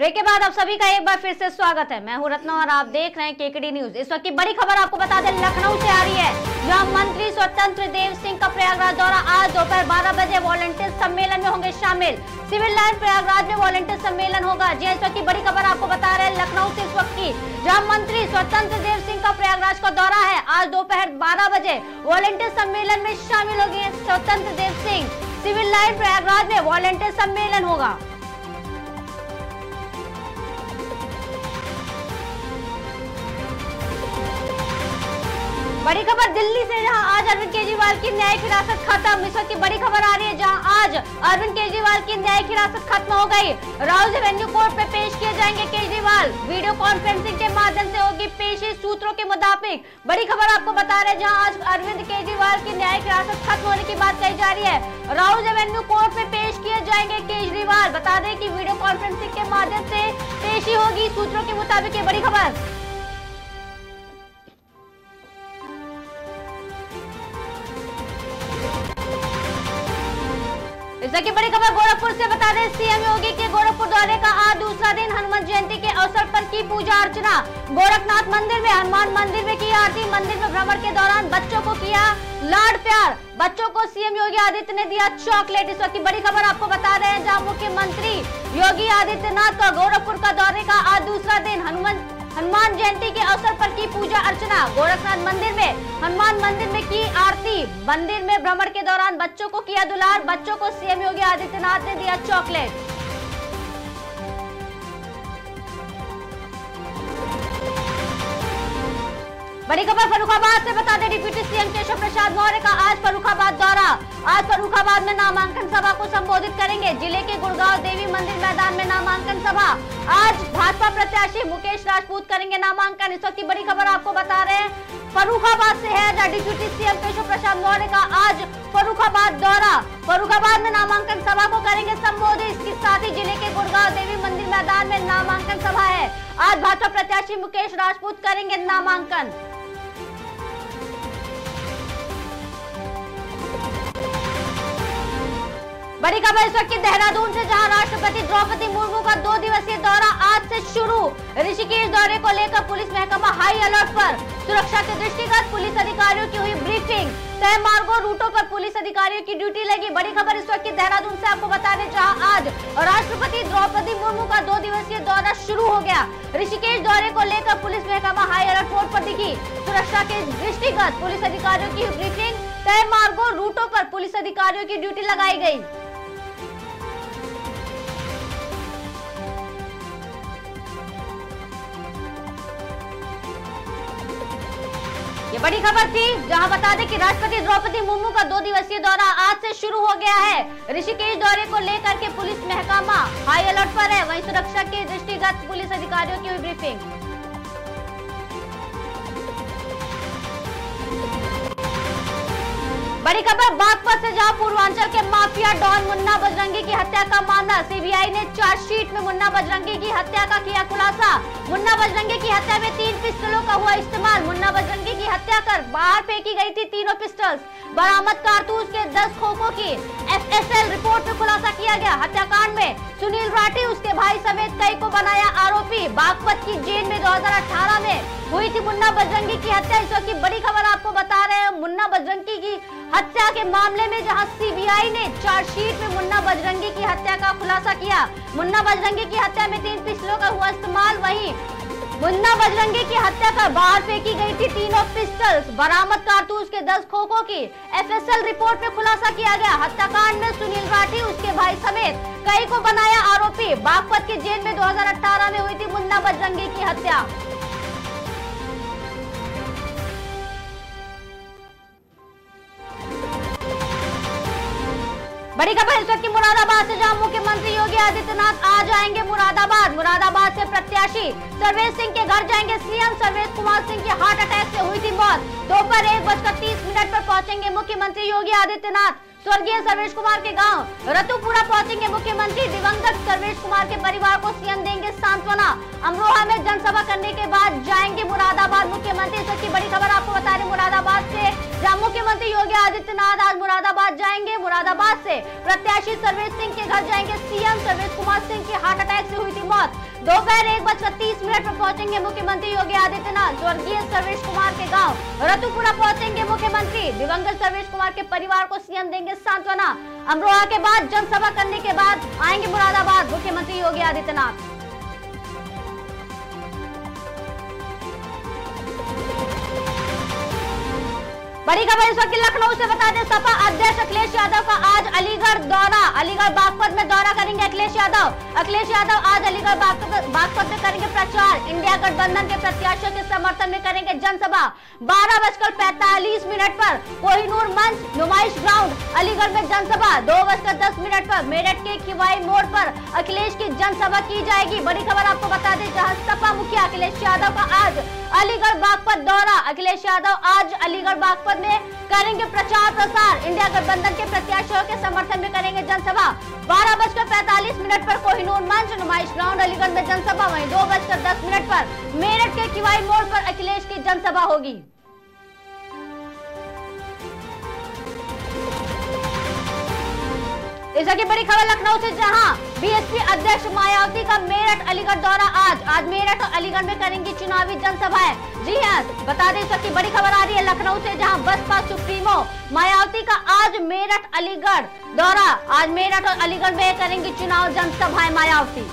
Break के बाद आप सभी का एक बार फिर से स्वागत है। मैं हूँ रत्ना और आप देख रहे हैं केकड़ी न्यूज़। इस वक्त की बड़ी खबर आपको बता दें लखनऊ से आ रही है। जहाँ मंत्री स्वतंत्र देव सिंह का प्रयागराज दौरा आज दोपहर 12 बजे वॉलंटियर सम्मेलन में होंगे शामिल। सिविल लाइन प्रयागराज में वॉलंटियर सम्मेलन होगा। जी हाँ, इस वक्त की बड़ी खबर आपको बता रहे हैं लखनऊ से इस वक्त की। जहाँ मंत्री स्वतंत्र देव सिंह का प्रयागराज का दौरा है आज दोपहर बारह बजे वॉलंटियर सम्मेलन में शामिल होगी स्वतंत्र देव सिंह। सिविल लाइन प्रयागराज में वॉलंटियर सम्मेलन होगा। बड़ी खबर दिल्ली से, जहाँ आज अरविंद केजरीवाल की न्यायिक हिरासत खत्म। वक्त की बड़ी खबर आ रही है, जहाँ आज अरविंद केजरीवाल की न्यायिक हिरासत खत्म हो गई। राउज एवेन्यू कोर्ट में पेश किए जाएँगे केजरीवाल। वीडियो कॉन्फ्रेंसिंग के माध्यम से होगी पेशी सूत्रों के मुताबिक। बड़ी खबर आपको बता रहे जहाँ आज अरविंद केजरीवाल की न्यायिक हिरासत खत्म होने की बात कही जा रही है। राउज एवेन्यू कोर्ट में पेश किए जाएँगे केजरीवाल। बता दें की वीडियो कॉन्फ्रेंसिंग के माध्यम से पेशी होगी, सूत्रों के मुताबिक ये बड़ी खबर। इस की बड़ी खबर गोरखपुर से बता दें, सीएम योगी के गोरखपुर दौरे का आज दूसरा दिन हनुमान जयंती के अवसर पर की पूजा अर्चना। गोरखनाथ मंदिर में, हनुमान मंदिर में की आरती मंदिर में भ्रमण के दौरान बच्चों को किया लाड प्यार। बच्चों को सीएम योगी आदित्य ने दिया चॉकलेट। इस वक्त की बड़ी खबर आपको बता रहे हैं जहाँ मुख्यमंत्री योगी आदित्यनाथ का गोरखपुर का दौरे का आज दूसरा दिन हनुमान हनुमान जयंती के अवसर पर की पूजा अर्चना। गोरखनाथ मंदिर में, हनुमान मंदिर में की आरती। मंदिर में भ्रमण के दौरान बच्चों को किया दुलार, बच्चों को सीएम योगी आदित्यनाथ ने दिया चॉकलेट। बड़ी खबर फरुखाबाद से बता दें डिप्यूटी सीएम केशव प्रसाद मौर्य का आज फरुखाबाद दौरा। आज फरुखाबाद में नामांकन सभा को संबोधित करेंगे। ज़िले के गुड़गांव देवी मंदिर मैदान में नामांकन सभा। आज भाजपा प्रत्याशी मुकेश राजपूत करेंगे नामांकन। इस वक्त की बड़ी खबर आपको बता रहे हैं। फरुखाबाद से है डिप्यूटी सीएम केशव प्रसाद मौर्य का आज फरुखाबाद दौरा। फरुखाबाद में नामांकन सभा को करेंगे संबोधित। इसके साथ ही ज़िले के गुड़गांव देवी मंदिर मैदान में नामांकन सभा है। आज भाजपा प्रत्याशी मुकेश राजपूत करेंगे नामांकन। बड़ी खबर, इस वक्त देहरादून से जहाँ राष्ट्रपति द्रौपदी मुर्मू का दो दिवसीय दौरा आज से शुरू। ऋषिकेश दौरे को लेकर पुलिस महकमा हाई अलर्ट पर। सुरक्षा के दृष्टिगत पुलिस अधिकारियों की हुई ब्रीफिंग। तय मार्गो रूटों पर पुलिस अधिकारियों की ड्यूटी लगी। बड़ी खबर, इस वक्त देहरादून से आपको बताने जहाँ आज। राष्ट्रपति द्रौपदी मुर्मू का दो दिवसीय दौरा शुरू हो गया। ऋषिकेश दौरे को लेकर पुलिस महकमा हाई अलर्ट मोड पर दिखी। सुरक्षा के दृष्टिगत पुलिस अधिकारियों की ब्रीफिंग। तय मार्गो रूटों पर पुलिस अधिकारियों की ड्यूटी लगाई गई। ये बड़ी खबर थी, जहाँ बता दें कि राष्ट्रपति द्रौपदी मुर्मू का दो दिवसीय दौरा आज से शुरू हो गया है। ऋषिकेश दौरे को लेकर के पुलिस महकमा, हाई अलर्ट पर है। वहीं सुरक्षा के दृष्टिगत पुलिस अधिकारियों की हुई ब्रीफिंग। बड़ी खबर, बागपत से जहाँ पूर्वांचल के माफिया डॉन मुन्ना बजरंगी की हत्या का मामला। सीबीआई ने चार्जशीट में मुन्ना बजरंगी की हत्या का किया खुलासा। मुन्ना बजरंगी की हत्या में तीन पिस्टलों का हुआ इस्तेमाल। मुन्ना बजरंगी की हत्या कर बाहर फेंकी गई थी तीनों पिस्टल्स। बरामद कारतूस के दस खोखों की एफएसएल रिपोर्ट में खुलासा किया गया। हत्याकांड में सुनील राठी उसके भाई समेत कई को बनाया आरोपी। बागपत की जेल में 2018 में मुन्ना बजरंगी की हत्या, इस वक्त की बड़ी खबर आपको बता रहे हैं। मुन्ना बजरंगी की हत्या के मामले में जहाँ सीबीआई ने चार्जशीट में मुन्ना बजरंगी की हत्या का खुलासा किया। मुन्ना बजरंगी की हत्या में तीन पिस्टलों का हुआ इस्तेमाल, वही मुन्ना बजरंगी की हत्या कर बाहर फेंकी गई थी तीनों पिस्टल्स बरामद कारतूस के दस खोखों की एफएसएल रिपोर्ट में खुलासा किया गया। हत्याकांड में सुनील राठी, उसके भाई समेत कई को बनाया आरोपी। बागपत की जेल में 2018 में हुई थी मुन्ना बजरंगी की हत्या। बड़ी खबर इस वक्त की मुरादाबाद से जहाँ मुख्यमंत्री योगी आदित्यनाथ आज आएँगे मुरादाबाद। मुरादाबाद से प्रत्याशी सर्वेश सिंह के घर जाएँगे। सीएम सर्वेश कुमार सिंह की हार्ट अटैक से हुई थी मौत। दोपहर एक बजकर तीस मिनट पर पहुँचेंगे मुख्यमंत्री योगी आदित्यनाथ। स्वर्गीय सर्वेश कुमार के गाँव, रतुपुरा पहुँचेंगे मुख्यमंत्री दिवंगत सर्वेश कुमार के परिवार को सीएम देंगे सांत्वना। अमरोहा में जनसभा करने के बाद जाएँगे मुरादाबाद। मुख्यमंत्री इसकी बड़ी खबर आपको बता रहे मुरादाबाद से जहाँ मुख्यमंत्री योगी आदित्यनाथ आज मुरादाबाद जाएँगे। मुरादाबाद से प्रत्याशी सर्वेश सिंह के घर जाएँगे। सीएम सर्वेश कुमार सिंह की हार्ट अटैक से हुई थी मौत। दोपहर एक बजकर तीस मिनट पर पहुँचेंगे मुख्यमंत्री योगी आदित्यनाथ। स्वर्गीय सर्वेश कुमार के गाँव, रतुपुरा पहुँचेंगे मुख्यमंत्री। दिवंगत सर्वेश कुमार के परिवार को सीएम देंगे सांत्वना। अमरोहा के बाद जनसभा करने के बाद आएँगे मुरादाबाद मुख्यमंत्री योगी आदित्यनाथ। बड़ी खबर इस वक्त लखनऊ से बता दें, सपा अध्यक्ष अखिलेश यादव का आज अलीगढ़ दौरा, अलीगढ़ बागपत में दौरा करेंगे अखिलेश यादव। अखिलेश यादव आज अलीगढ़ बागपत में करेंगे प्रचार। इंडिया गठबंधन के प्रत्याशियों के समर्थन में करेंगे जनसभा। बारह बजकर पैतालीस मिनट पर कोहिनूर मंच, नुमाइश ग्राउंड, अलीगढ़ में जनसभा। दो बजकर दस मिनट पर मेरठ के खिवाई मोड़ पर अखिलेश की जनसभा की जाएगी। बड़ी खबर आपको बता दें, जहाँ सपा मुखिया अखिलेश यादव का आज अलीगढ़ बागपत दौरा। अखिलेश यादव आज अलीगढ़ बागपत में करेंगे प्रचार प्रसार। इंडिया गठबंधन के प्रत्याशियों के समर्थन में करेंगे जनसभा। बारह बजकर पैंतालीस मिनट पर कोहिनूर मंच, नुमाइश ग्राउंड, अलीगढ़ में जनसभा, वहीं दो बजकर दस मिनट पर मेरठ के किवाई मोड़ पर अखिलेश की जनसभा होगी। इस की बड़ी खबर लखनऊ से, जहाँ बीएसपी अध्यक्ष मायावती का मेरठ, अलीगढ़ दौरा आज। आज मेरठ और अलीगढ़ में करेंगी चुनावी जनसभाएँ। जी हाँ बता दें इस बड़ी खबर आ रही है लखनऊ से, जहाँ बसपा सुप्रीमो मायावती का आज मेरठ, अलीगढ़ दौरा। आज मेरठ और अलीगढ़ में करेंगी चुनाव जनसभाएँ मायावती।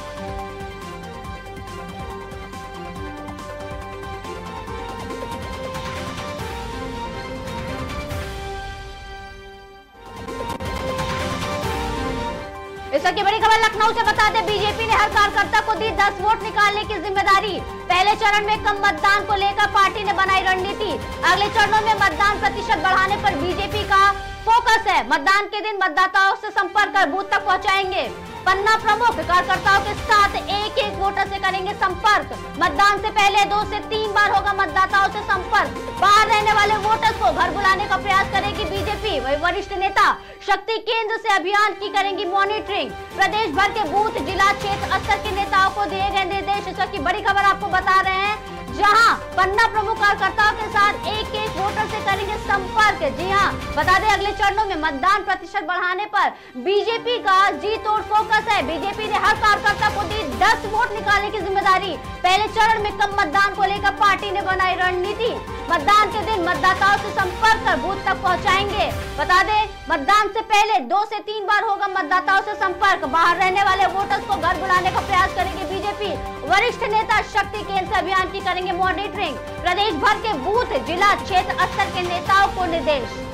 इस की बड़ी खबर लखनऊ से बता दें, बीजेपी ने हर कार्यकर्ता को दी 10 वोट निकालने की ज़िम्मेदारी। पहले चरण में कम मतदान को लेकर पार्टी ने बनाई रणनीति। अगले चरणों में मतदान प्रतिशत बढ़ाने पर बीजेपी का फोकस है। मतदान के दिन मतदाताओं से संपर्क कर बूथ तक पहुंचाएँगे। पन्ना प्रमुख कार्यकर्ताओं के साथ एक एक वोटर से करेंगे संपर्क। मतदान से पहले दो से तीन बार होगा मतदाताओं से संपर्क। बाहर रहने वाले वोटर्स को घर बुलाने का प्रयास करेगी बीजेपी। वही वरिष्ठ नेता शक्ति केंद्र से अभियान की करेंगी मॉनिटरिंग। प्रदेश भर के बूथ, जिला क्षेत्र स्तर के नेताओं को दिए गए निर्देश। की बड़ी खबर आपको बता रहे हैं। जहाँ पन्ना प्रमुख कार्यकर्ताओं के साथ एक एक वोटर से करेंगे संपर्क। जी हाँ, बता दें अगले चरणों में मतदान प्रतिशत बढ़ाने पर बीजेपी का जी तोड़ फोकस है। बीजेपी ने हर कार्यकर्ता को दी 10 वोट निकालने की ज़िम्मेदारी। पहले चरण में कम मतदान को लेकर पार्टी ने बनाई रणनीति। मतदान के दिन मतदाताओं से संपर्क कर बूथ तक पहुंचाएँगे। बता दें, मतदान से पहले दो से तीन बार होगा मतदाताओं से संपर्क। बाहर रहने वाले वोटर्स को घर बुलाने का प्रयास करेगी बीजेपी वरिष्ठ नेता शक्ति केंद्र अभियान की करेंगे मॉनिटरिंग। प्रदेश भर के बूथ, जिला क्षेत्र स्तर के नेताओं को निर्देश।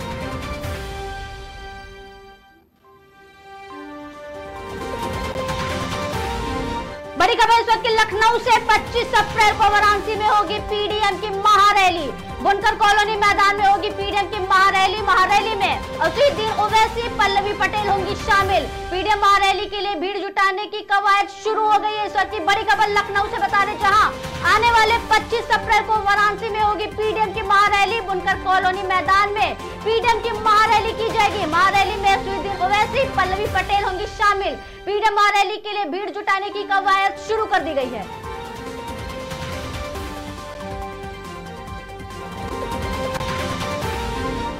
बड़ी खबर इस वक्त लखनऊ से 25 अप्रैल को वाराणसी में होगी पीडीएम की महारैली। बुनकर कॉलोनी मैदान में होगी पीडीएम की महारैली। महारैली उसी दिन ओवैसी पल्लवी पटेल होंगी शामिल। पीडीएम महारैली के लिए भीड़ जुटाने की कवायद शुरू हो गई है। इस वक्त बड़ी खबर लखनऊ से बता रहे जहाँ आने वाले 25 अप्रैल को वाराणसी में होगी पीडीएम की महारैली। बुनकर कॉलोनी मैदान में पीडीएम की महारैली की जाएगी। महारैली में उसी दिन ओवैसी पल्लवी पटेल होंगी शामिल। पीडीएम महारैली के लिए भीड़ जुटाने की कवायद शुरू कर दी गई है।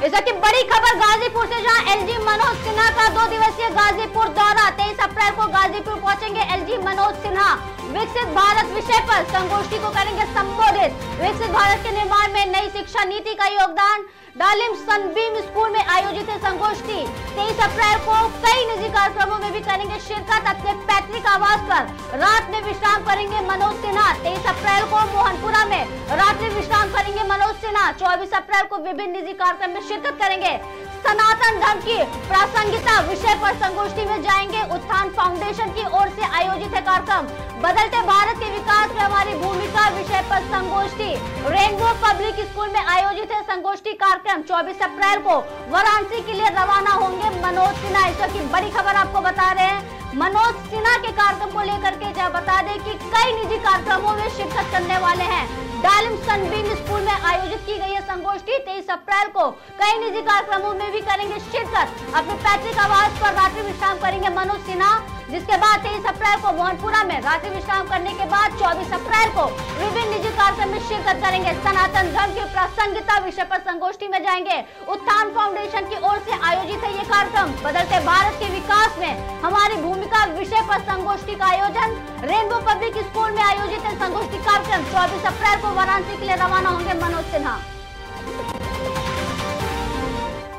इसकी बड़ी खबर गाजीपुर से, जहाँ एलजी मनोज सिन्हा का दो दिवसीय गाजीपुर दौरा, तेईस अप्रैल को गाजीपुर पहुँचेंगे एलजी मनोज सिन्हा। विकसित भारत विषय पर संगोष्ठी को करेंगे संबोधित। विकसित भारत के निर्माण में नई शिक्षा नीति का योगदान। डालिम सनबीम स्कूल में आयोजित है संगोष्ठी। तेईस अप्रैल को कई निजी कार्यक्रमों में भी करेंगे शिरकत। अपने पैतृक आवास पर रात में विश्राम करेंगे मनोज सिन्हा। तेईस अप्रैल को मोहनपुरा में रात्रि विश्राम करेंगे मनोज सिन्हा। चौबीस अप्रैल को विभिन्न निजी कार्यक्रम में शिरकत करेंगे। सनातन धर्म की प्रासंगिकता विषय पर संगोष्ठी में जाएँगे। उत्थान फाउंडेशन की ओर से आयोजित है कार्यक्रम। बदलते भारत के विकास में हमारी भूमिका विषय पर संगोष्ठी। रेनबो पब्लिक स्कूल में आयोजित है संगोष्ठी कार्यक्रम। 24 अप्रैल को वाराणसी के लिए रवाना होंगे मनोज सिन्हा। इस की बड़ी खबर आपको बता रहे हैं। मनोज सिन्हा के कार्यक्रम को लेकर के जब बता दें कि कई निजी कार्यक्रमों में शिरकत करने वाले हैं। डालिम सनबीम स्कूल में आयोजित की गई संगोष्ठी तेईस अप्रैल को। कई निजी कार्यक्रमों में भी करेंगे शिरकत। अपने पैतृक आवास पर रात्रि विश्राम करेंगे मनोज सिन्हा, जिसके बाद तेईस अप्रैल को मोहनपुरा में रात्रि विश्राम करने के बाद चौबीस अप्रैल को विभिन्न निजी कार्यक्रम में शिरकत करेंगे। सनातन धर्म की प्रासंगिकता विषय पर संगोष्ठी में जाएँगे। उत्थान फाउंडेशन की ओर से आयोजित है ये कार्यक्रम। बदलते भारत के विकास में हमारी भूमिका विषय पर संगोष्ठी का आयोजन। रेनबो पब्लिक स्कूल में आयोजित है संगोष्ठी कार्यक्रम। चौबीस अप्रैल को वाराणसी के लिए रवाना होंगे मनोज सिन्हा।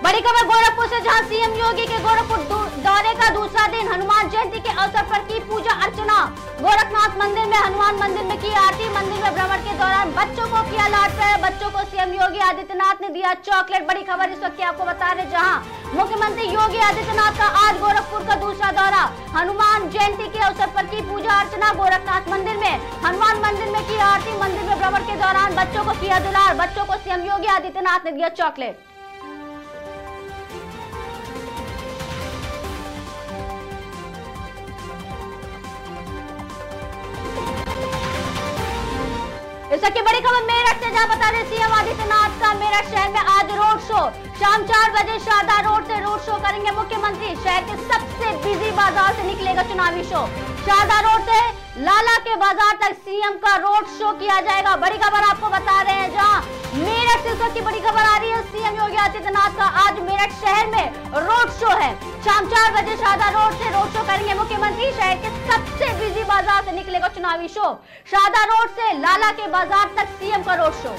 बड़ी खबर गोरखपुर से जहाँ सीएम योगी के गोरखपुर दौरे का दूसरा दिन हनुमान जयंती के अवसर पर की पूजा अर्चना? गोरखनाथ मंदिर में हनुमान मंदिर में की आरती? मंदिर में भ्रमण के दौरान बच्चों को किया लाड प्यार बच्चों को सीएम योगी आदित्यनाथ ने दिया चॉकलेट। बड़ी खबर इस वक्त आपको बता रहे जहाँ मुख्यमंत्री योगी आदित्यनाथ का आज गोरखपुर का दूसरा दौरा। हनुमान जयंती के अवसर पर की पूजा अर्चना? गोरखनाथ मंदिर में, हनुमान मंदिर में की आरती? मंदिर में भ्रमण के दौरान बच्चों को किया दुलार। बच्चों को सीएम योगी आदित्यनाथ ने दिया चॉकलेट। इसकी बड़ी खबर मेरठ से जहाँ बता दें, सीएम आदित्यनाथ का मेरठ शहर में आज रोड शो। शाम चार बजे शारदा रोड से रोड शो करेंगे मुख्यमंत्री। शहर के सबसे बिज़ी बाज़ार से निकलेगा चुनावी शो। शारदा रोड से लाला के बाज़ार तक सीएम का रोड शो किया जाएगा। बड़ी खबर आपको बता रहे हैं जहाँ मेरठ से की बड़ी खबर आ रही है। सीएम योगी आदित्यनाथ का आज मेरठ शहर में रोड शो है। शाम चार बजे शारदा रोड से रोड शो करेंगे मुख्यमंत्री। शहर के सबसे बिज़ी बाज़ार से निकलेगा चुनावी शो। शारदा रोड से लाला के बाज़ार तक सीएम का रोड शो।